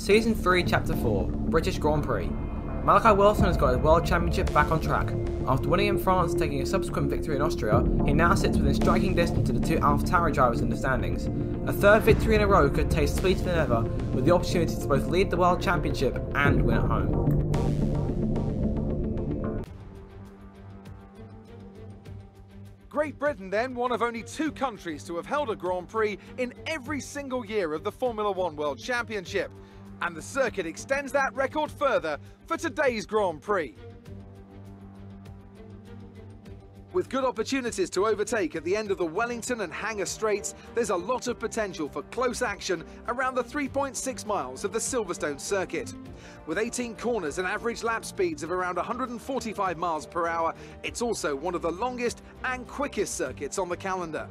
Season 3, Chapter 4 British Grand Prix. Malachi Wilson has got his World Championship back on track. After winning in France and taking a subsequent victory in Austria, he now sits within striking distance of the two AlphaTauri drivers in the standings. A third victory in a row could taste sweeter than ever, with the opportunity to both lead the World Championship and win at home. Great Britain then, one of only two countries to have held a Grand Prix in every single year of the Formula One World Championship. And the circuit extends that record further for today's Grand Prix. With good opportunities to overtake at the end of the Wellington and Hanger Straights, there's a lot of potential for close action around the 3.6 miles of the Silverstone circuit. With 18 corners and average lap speeds of around 145 miles per hour, it's also one of the longest and quickest circuits on the calendar.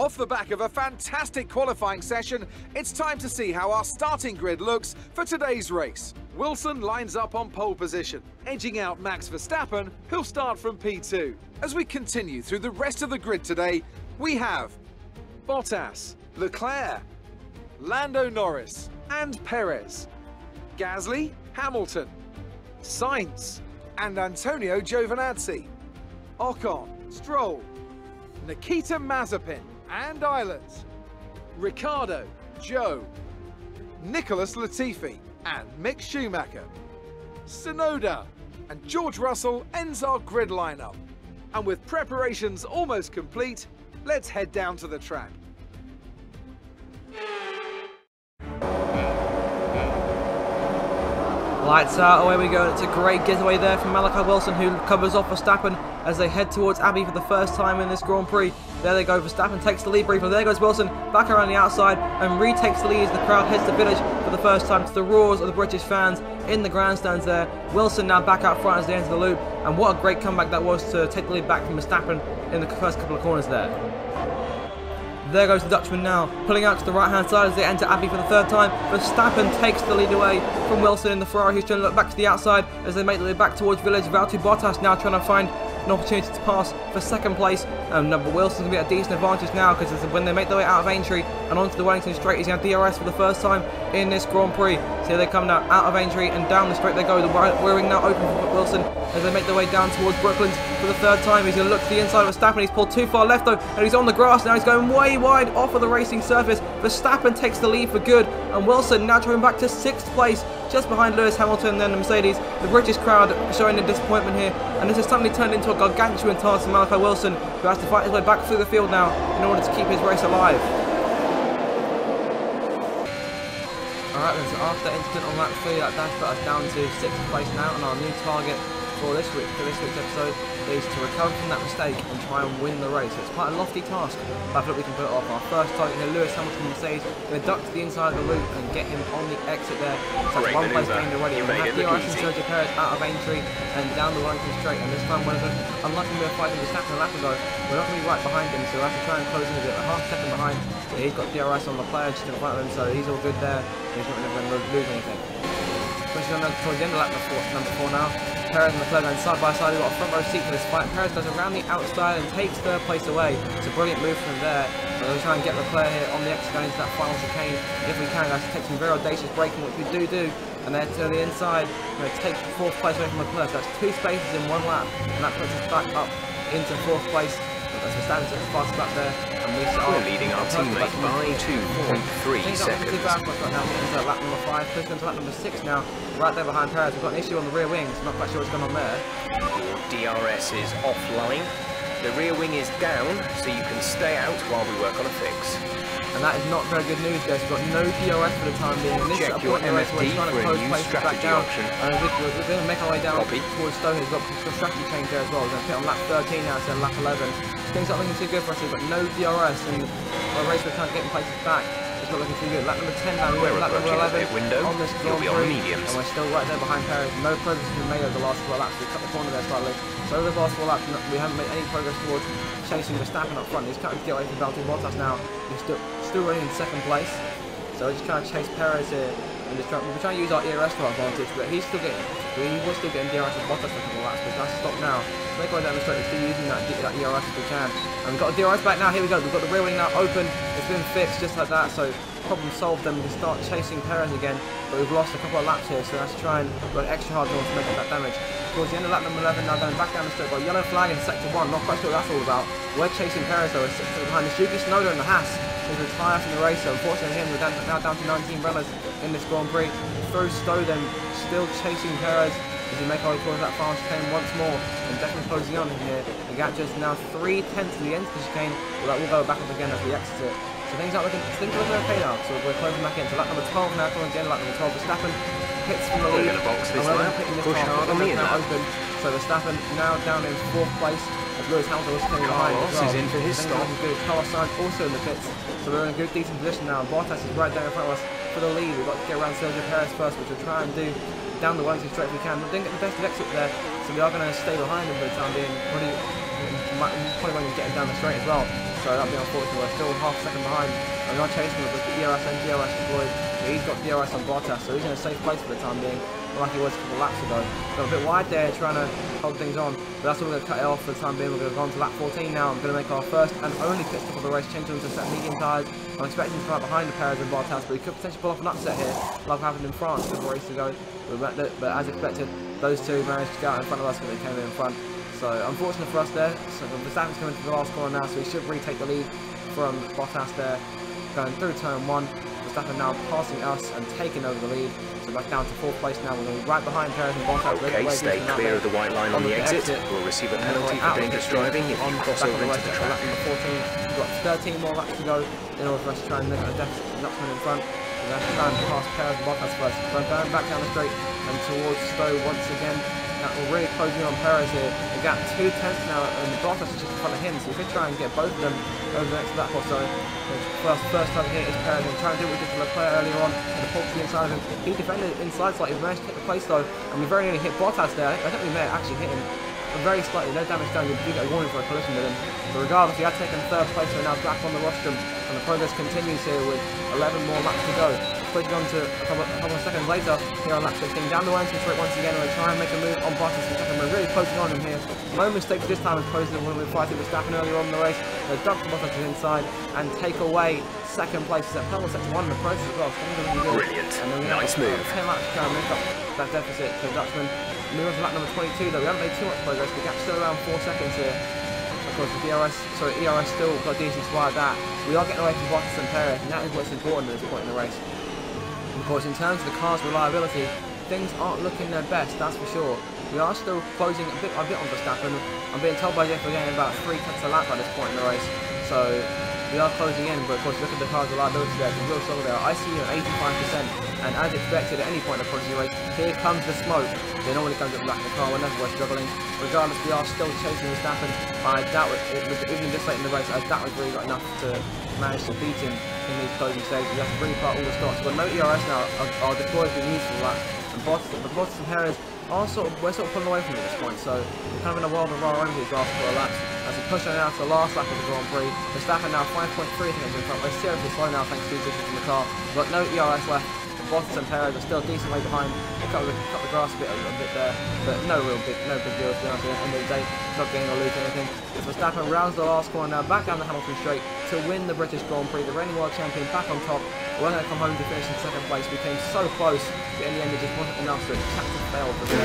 Off the back of a fantastic qualifying session, it's time to see how our starting grid looks for today's race. Wilson lines up on pole position, edging out Max Verstappen, who'll start from P2. As we continue through the rest of the grid today, we have Bottas, Leclerc, Lando Norris, and Perez, Gasly, Hamilton, Sainz, and Antonio Giovinazzi, Ocon, Stroll, Nikita Mazepin, and Islands, Ricciardo, Zhou, Nicholas Latifi and Mick Schumacher, Tsunoda and George Russell ends our grid lineup. And with preparations almost complete, let's head down to the track. Lights out, away we go. It's a great getaway there from Malachi Wilson who covers off Verstappen as they head towards Abbey for the first time in this Grand Prix. There they go, Verstappen takes the lead briefly. There goes Wilson back around the outside and retakes the lead as the crowd heads the village for the first time to the roars of the British fans in the grandstands there. Wilson now back out front as they enter the loop and what a great comeback that was to take the lead back from Verstappen in the first couple of corners there. There goes the Dutchman now, pulling out to the right-hand side as they enter Abbey for the third time. Verstappen takes the lead away from Wilson in the Ferrari, who's trying to look back to the outside as they make the way back towards Village. Valtteri Bottas now trying to find an opportunity to pass for second place. Um, but Wilson's going to be at a decent advantage now because when they make their way out of Aintree and onto the Wellington Straight, he's going to DRS for the first time in this Grand Prix. So they come now out of Aintree and down the straight they go. The rear wing now open for Wilson as they make their way down towards Brooklands for the third time. He's going to look to the inside of Verstappen. He's pulled too far left though and he's on the grass now. He's going way wide off of the racing surface. Verstappen takes the lead for good and Wilson now driving back to sixth place just behind Lewis Hamilton and the Mercedes. The British crowd showing their disappointment here and this has suddenly turned into a gargantuan task for Malachi Wilson who has to fight his way back through the field now in order to keep his race alive. Alright then, so after incident on lap 3, that dash put us down to 6th place now, and our new target for this week, for this week's episode, is to recover from that mistake and try and win the race. It's quite a lofty task, but I feel like we can put it off. Our first target here, Lewis Hamilton Mercedes, going to duck to the inside of the loop and get him on the exit there. So that's one place gained already. We have DRS and Sergio Perez out of Aintree and down the Wellington straight, and this time, when unlike when we were fighting Verstappen a lap ago, we're not going to be right behind him, so we have to try and close in a bit. A half second behind, but he's got DRS on the player just in front of him, so he's all good there. He's not going to lose anything. Pushing on towards the end of lap number four now. Perez and going side by side. We've got a front row seat for this fight. Perez goes around the outside and takes third place away. It's a brilliant move from there. But we'll try and get Leclerc here on the exit going into that final chicane if we can, guys. Take some very audacious braking, which we do do. And then to the inside, we're going to take fourth place away from Leclerc. So that's two spaces in one lap. And that puts us back up into fourth place. As we stand at the fast lap there. And we are leading our teammate by 2.3 seconds. Right now, into lap number five, pushing into lap number six now, right there behind Perez. We've got an issue on the rear wings. Not quite sure what's going on there. Your DRS is offline. The rear wing is down, so you can stay out while we work on a fix. And that is not very good news, guys. We've got no DRS for the time being. And this Check is your point in the race where MFD we're trying to close places back strategy down. option. And we're, going to make our way down Copy. towards Stonehead. We've got a strategy change there as well. We're going to pit on lap 13 now instead of lap 11. Things aren't looking too good for us. We've got no DRS and our race we're trying to get in places back. It's not looking too good. Lap number 10 now, We're lap number 11 window. on this Grand be on the Prix, mediums. And we're still right there behind Perez. No progress has been made over the last four laps. We cut the corner there slightly. So over the last four laps, we haven't made any progress towards chasing Verstappen up front. He's cutting to get away from Valtteri Bottas now. He's still, still running in second place. So we're just trying to chase Perez here. And just trying, we're trying to use our ERS to our advantage, but he's still getting, he was still getting DRS with Bottas for a couple of laps, but that's stopped now. So way down the straight, still using that, that ERS if we can. And we've got a DRS back now, here we go, we've got the rear wing now open, it's been fixed just like that, so problem solved, then we can start chasing Perez again, but we've lost a couple of laps here, so let's try and work extra hard to make up that damage. Towards the end of lap number 11, now going back down the straight, got a yellow flag in sector 1, not quite sure what that's all about. We're chasing Perez though, we're six behind the Yuki Tsunoda and the Haas is retired from the race, so unfortunately him, we're down, now down to 19 runners in this Grand Prix. Through then, still chasing Perez as he make our way towards that fast chicane once more, and definitely closing on here. The gap just now three tenths to the end of the chicane, but that will go back up again as we exit it. So things are looking, things are looking okay now, so we're closing back in. So lap number 12 now, coming again, lap number 12, Verstappen hits from the We're lead. gonna box this and we're lap, gonna pit in this push hard on the now open. So Verstappen now down in fourth place, as Lewis Hamilton was coming behind as well. is in for his stop. good. Carlos Sainz also in the pits, so we're in a good, decent position now. Bottas is right down in front of us for the lead. We've got to get around Sergio Perez first, which we'll try and do down the one straight if we can. We didn't get the best of exit there, so we are going to stay behind him for the time being. Probably, probably won't even get him down the straight as well. So that'll be unfortunate. We're still half a second behind. We are chasing him with ERS and DRS deployed. He's got DRS on Bottas, so he's in a safe place for the time being. Like he was a couple laps ago. Got a bit wide there trying to hold things on. But that's what we're going to cut it off for the time being. We're going to go on to lap 14 now. I'm going to make our first and only pit stop of the race, change into set medium tyres. I'm expecting to come out behind the Perez and Bottas, but he could potentially pull off an upset here, like happened in France a couple races ago. But, as expected, those two managed to get out in front of us when they came in front. So unfortunate for us there. So Verstappen's coming to the last corner now, so he should retake the lead from Bottas there, going through turn one. Verstappen now passing us and taking over the lead. So back down to fourth place now. We're going right behind Perez and Bottas. Okay, stay clear of the white line on the exit. We'll receive a penalty for dangerous driving if you cross over into the Lap track. number 14. We've got 13 more laps to go in order for us to try and limit a deficit to in front. To try pass Perez Bottas first. So going back down the straight and towards Stowe once again. That we're really closing in on Perez here. We got two tenths now, and Bottas is just in front of him, so we could try and get both of them over the next lap or so. First, first time here is Perez, and trying to do what we did to Leclerc earlier on, and the the inside of him. He defended inside slightly, managed to hit the place though, and we very nearly hit Bottas there. I think we may have actually hit him very slightly, no damage done. You do get a warning for a collision with him. But regardless, he had taken third place, so now back on the rostrum, and the progress continues here with 11 more laps to go. Pushing on to a couple, a couple of seconds later, here on lap 15, down the Wellington straight once again, and we're trying to make a move on Bottas and second. We're really closing on him here. No mistakes this time as opposed to when we were fighting with Verstappen earlier on in the race. They duck Bottas inside and take away second place. It's at Pelham sector one in the process as well. So. Brilliant. And then we Nice move. 10 laps to go and make up that deficit for Dutchman. Moving on to lap number 22 though, we haven't made too much progress. The gap's still around 4 seconds here. Of course, the DRS, sorry, ERS still got decent of that. We are getting away from Bottas and Perez, and that is what's important at this point in the race. Of course, in terms of the car's reliability, things aren't looking their best, that's for sure. We are still closing a bit, a bit on Verstappen. I'm being told by Jeff we're getting about three tenths a lap at this point in the race. So we are closing in, but of course, look at the car's reliability there. A real struggle there. I see you at 85%, and as expected at any point in the Prodigy race, here comes the smoke. It normally comes at the back of the car whenever we're struggling. Regardless, we are still chasing Verstappen. I doubt it, it, even this late in the race, I doubt we've really got enough to manage to beat him in these closing stages. We have to bring restart all the stops. We've no ERS now. Our, our deploy has been used for that. And Bottas, but Bottas and Perez are sort of, we're sort of pulling away from it at this point. So we're kind of in a world of our own last couple of laps. As we push on out to the last lap of the Grand Prix, Verstappen now 5.3 seconds in front. We're seriously slow now thanks to these issues in the car. We've got no ERS left. Bottas and Perez are still a decent way behind. Cut the, cut the grass a bit, a bit there, but no real big, no big deal to be honest. At the end of the day, not getting or losing anything. As Verstappen rounds the last corner now, back down the Hamilton straight to win the British Grand Prix. The reigning world champion back on top. We're going to come home to finish in second place. We came so close, but in the end it just wasn't enough, so it had to fail for today.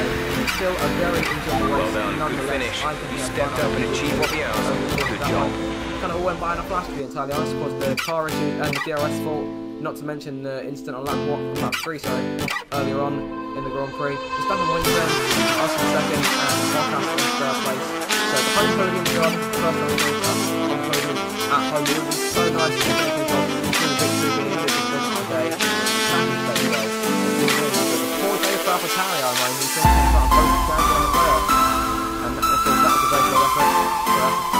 Still a very enjoyable Well done, good nonetheless. finish. I think You stepped up and achieved what we asked. Good job. one Kind of all went by enough flash to be entirely honest. Of course, the car issue and the DRS fault. Not to mention the incident on lap one, lap three, sorry, earlier on in the Grand Prix. Verstappen wins then, us in second, and Bottas in third place. So the home podium job, first time doing on the podium at home. It be so nice to get things on through the big two in event today. Thank you, thank you guys. It's been really good. For AlphaTauri, I mind. He's So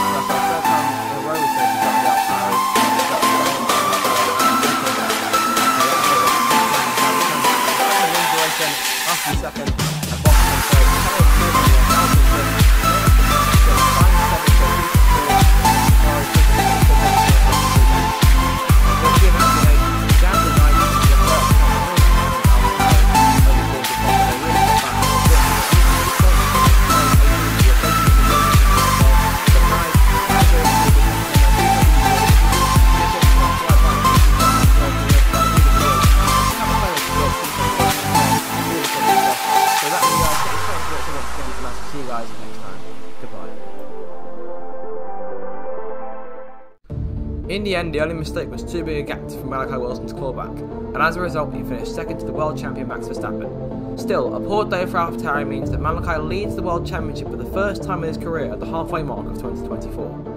In the end, the only mistake was too big a gap for Malachi Wilson's clawback, and as a result, he finished second to the world champion Max Verstappen. Still, a poor day for AlphaTauri means that Malachi leads the world championship for the first time in his career at the halfway mark of 2024.